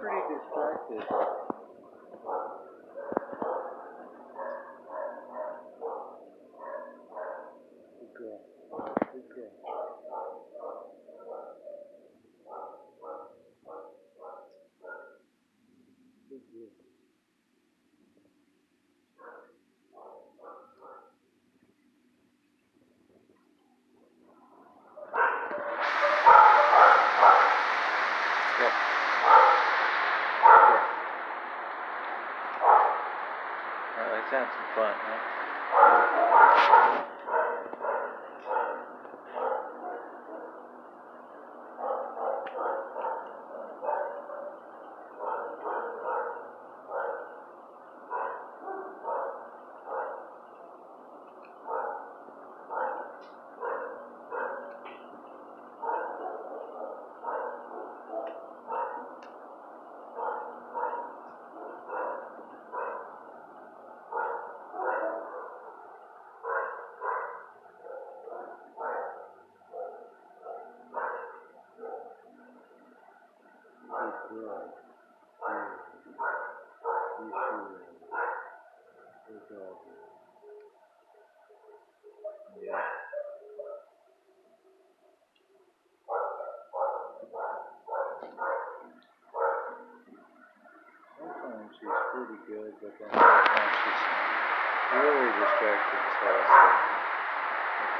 pretty distracted. Good girl. Some fun, huh? Good. You pretty good, but then she's really distracted, so I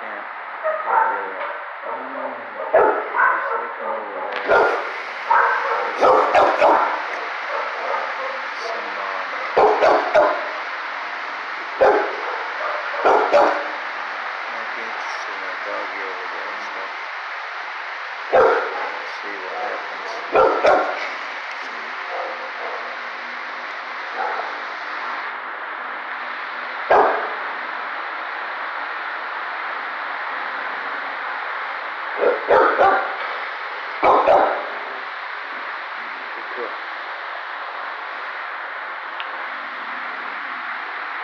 can't, I can't get her. She's looking over doggy over there, so we'll see what happens.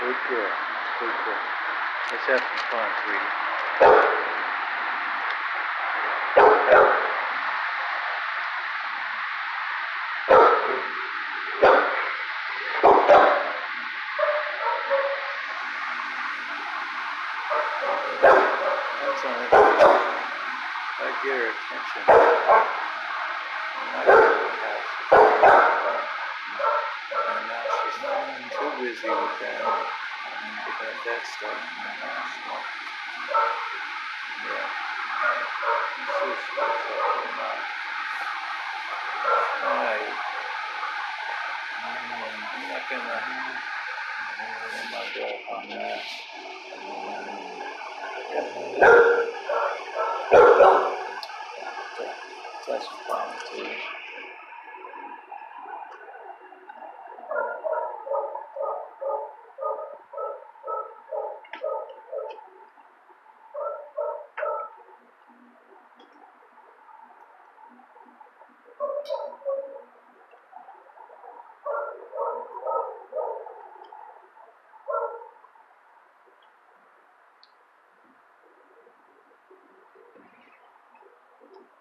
Good girl. Good girl. Let's have some fun, sweetie. That's on it. Her attention. And now she's too busy with that. With that, stuff. Yeah. She not. I'm not gonna hold my breath on that.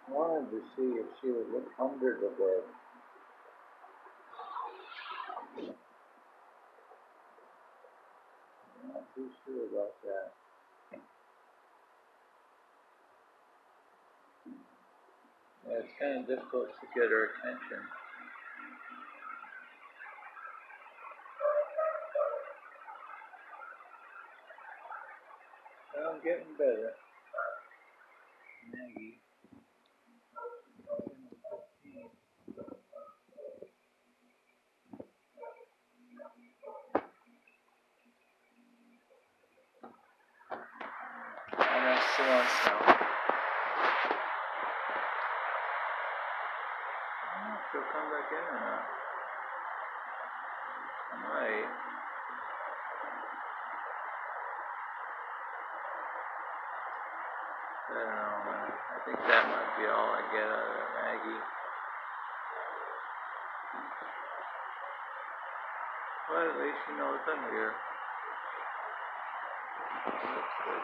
Wanted to see if she would look under the bed. Not too sure about that. Yeah, it's kind of difficult to get her attention. I'm getting better. Maggie. That's now. I don't know if she'll come back in or not. I might. I don't know, man. I think that might be all I get out of Maggie. But at least she knows I'm here. That's good.